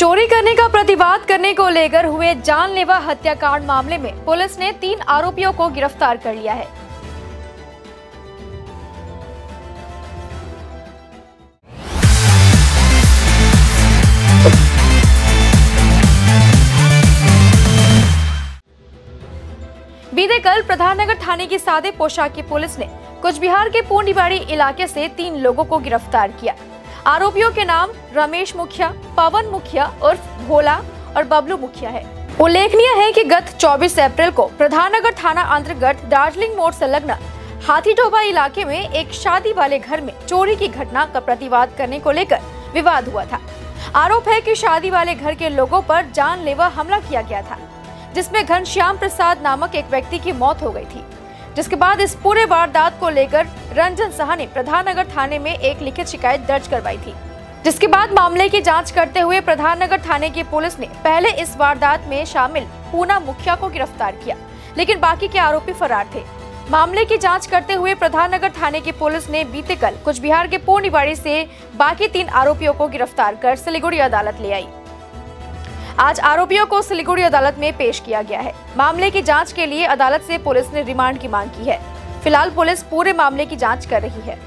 चोरी करने का प्रतिवाद करने को लेकर हुए जानलेवा हत्याकांड मामले में पुलिस ने तीन आरोपियों को गिरफ़्तार कर लिया है। बीते कल प्रधाननगर थाने की सादे पोशाक की पुलिस ने कुछ बिहार के पूर्णिवाड़ी इलाके से तीन लोगों को गिरफ़्तार किया। आरोपियों के नाम रमेश मुखिया, पवन मुखिया, उर्फ़ भोला और बबलू मुखिया है। उल्लेखनीय है कि गत 24 अप्रैल को प्रधाननगर थाना अंतर्गत दार्जिलिंग मोड़ संलग्न हाथीडोबा इलाके में एक शादी वाले घर में चोरी की घटना का प्रतिवाद करने को लेकर विवाद हुआ था। आरोप है कि शादी वाले घर के लोगों पर जानलेवा हमला किया गया था, जिसमें घनश्याम प्रसाद नामक एक व्यक्ति की मौत हो गई थी। जिसके बाद इस पूरे वारदात को लेकर रंजन साहा ने प्रधाननगर थाने में एक लिखित शिकायत दर्ज करवाई थी। जिसके बाद मामले की जाँच करते हुए प्रधाननगर थाने की पुलिस ने पहले इस वारदात में शामिल पूना मुखिया को गिरफ़्तार किया, लेकिन बाकी के आरोपी फरार थे। मामले की जाँच करते हुए प्रधाननगर थाने की पुलिस ने बीते कल कुछ बिहार के पूर्णिवाड़ी से बाकी तीन आरोपियों को गिरफ़्तार कर सिलीगुड़ी अदालत ले आई। आज आरोपियों को सिलीगुड़ी अदालत में पेश किया गया है। मामले की जाँच के लिए अदालत ऐसी पुलिस ने रिमांड की मांग की है। फ़िलहाल पुलिस पूरे मामले की जाँच कर रही है।